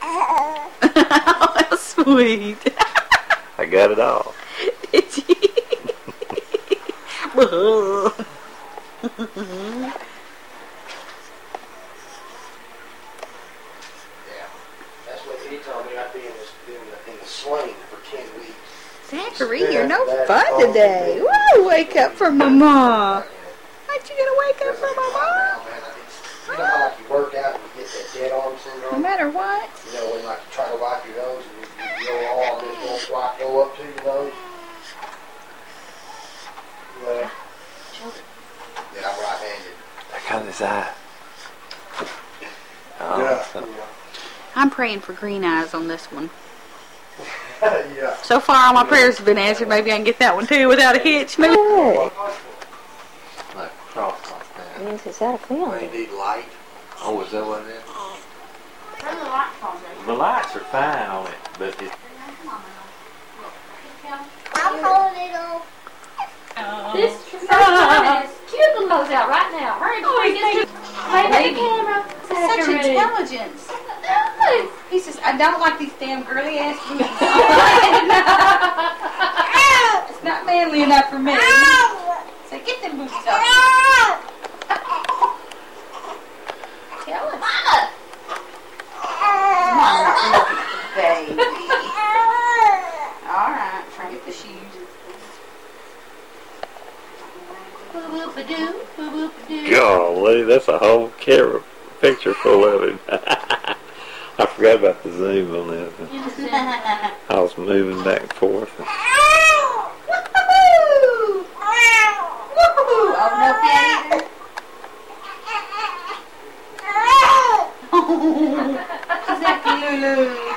How sweet. I got it all. Did you? Yeah. That's what he told me. I'd be in, this, in, the, in the sling for 10 weeks. Zachary, you're no fun today. Whoa, wake up for mama. Aren't you gonna wake up for mama? You know how like you work out and you get that dead arm No matter what. You know, when like you try to wipe your nose and you, you go all this won't wipe go up to your nose? Well, yeah, I'm right-handed. I got his eye. Oh, Yeah. so- I'm praying for green eyes on this one. yeah. So far, all my prayers have been answered. Maybe I can get that one too without a hitch. Maybe. Like cross like that. Means it's out of film. Well, need light. Oh, is that what it is? The lights are fine on it, but it, uh-huh. This first one has cute nose out right now. Hurry, boy, oh, get Play the camera. Such Zachary. intelligence. He says, I don't like these damn girly ass boots. it's not manly enough for me. So get them boots off. Baby. All right, try to get the shoes. Golly, that's a whole camera picture full of him. I forgot about the zoom on that. I was moving back and forth. Oh, no, Lulu. Zacky Lulu.